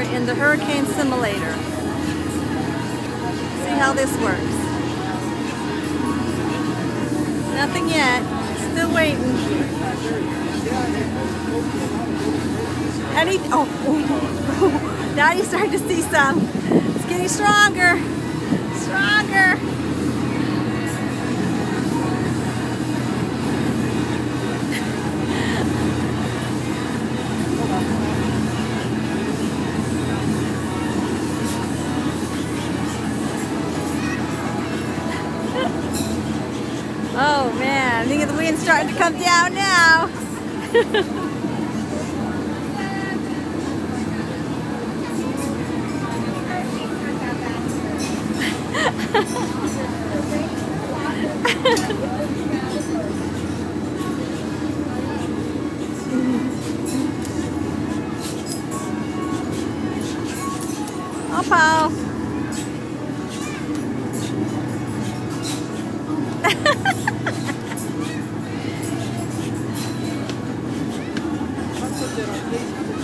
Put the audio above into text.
in the Hurricane Simulator. See how this works. Nothing yet. Still waiting. Any oh, oh, now you start to see some. It's getting stronger. Stronger. Oh man, I think the wind's starting to come down now. oh, Gracias.